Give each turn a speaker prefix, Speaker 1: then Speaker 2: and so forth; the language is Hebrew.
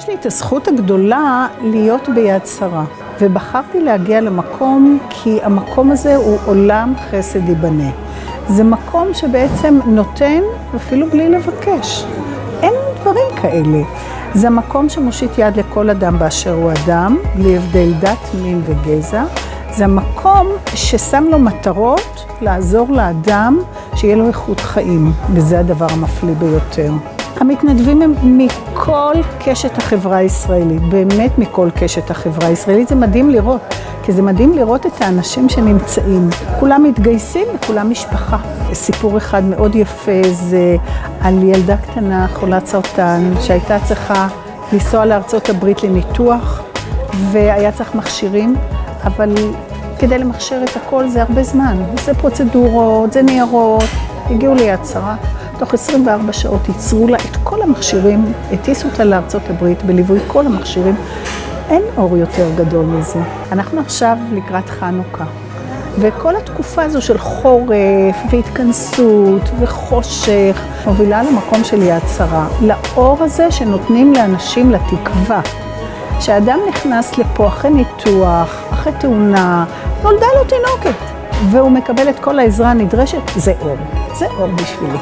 Speaker 1: יש לי את הזכות הגדולה להיות ביד שרה, ובחרתי להגיע למקום כי המקום הזה הוא עולם חסד ייבנה. זה מקום שבעצם נותן אפילו בלי לבקש. אין דברים כאלה. זה מקום שמושיט יד לכל אדם באשר הוא אדם, בלי הבדל דת, מין וגזע. זה המקום ששם לו מטרות לעזור לאדם שיהיה לו איכות חיים, וזה הדבר המפליא ביותר. המתנדבים הם מכל קשת החברה הישראלית, באמת מכל קשת החברה הישראלית. זה מדהים לראות, כי זה מדהים לראות את האנשים שנמצאים. כולם מתגייסים וכולם משפחה. סיפור אחד מאוד יפה זה על ילדה קטנה, חולת סרטן, שהייתה צריכה לנסוע לארצות הברית לניתוח, והיה צריך מכשירים, אבל כדי למכשיר את הכל זה הרבה זמן. זה פרוצדורות, זה ניירות, הגיעו ליד שרה. תוך 24 שעות ייצרו לה את כל המכשירים, הטיסו אותה לארצות הברית בליווי כל המכשירים. אין אור יותר גדול מזה. אנחנו עכשיו לקראת חנוכה, וכל התקופה הזו של חורף והתכנסות וחושך מובילה למקום של יד שרה, לאור הזה שנותנים לאנשים לתקווה. כשאדם נכנס לפה אחרי ניתוח, אחרי תאונה, נולדה לו תינוקת, והוא מקבל את כל העזרה הנדרשת, זה אור. זה אור בשבילי.